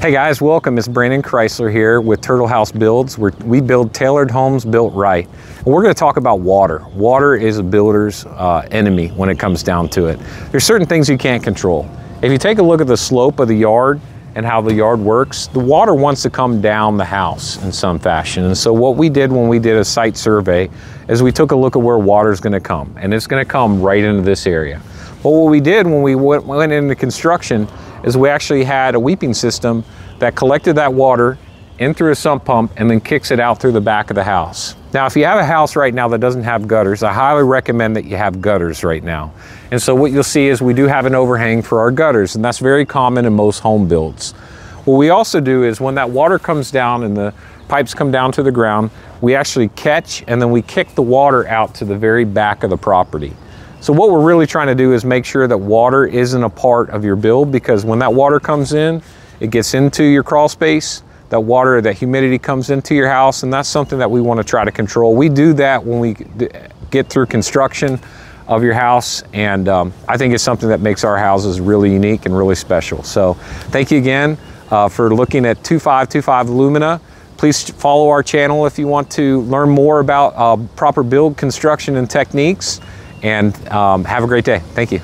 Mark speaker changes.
Speaker 1: Hey guys, welcome. It's Brandon Chrysler here with Turtle House Builds. We're, we build tailored homes built right. And we're going to talk about water. Water is a builder's uh, enemy when it comes down to it. There's certain things you can't control. If you take a look at the slope of the yard and how the yard works, the water wants to come down the house in some fashion. And so what we did when we did a site survey is we took a look at where water is going to come, and it's going to come right into this area. But what we did when we went, went into construction is we actually had a weeping system that collected that water in through a sump pump and then kicks it out through the back of the house. Now, if you have a house right now that doesn't have gutters, I highly recommend that you have gutters right now. And so what you'll see is we do have an overhang for our gutters, and that's very common in most home builds. What we also do is when that water comes down and the pipes come down to the ground, we actually catch and then we kick the water out to the very back of the property. So what we're really trying to do is make sure that water isn't a part of your build because when that water comes in, it gets into your crawl space, that water, that humidity comes into your house, and that's something that we want to try to control. We do that when we get through construction of your house, and um, I think it's something that makes our houses really unique and really special. So thank you again uh, for looking at 2525 Lumina. Please follow our channel if you want to learn more about uh, proper build construction and techniques and um, have a great day. Thank you.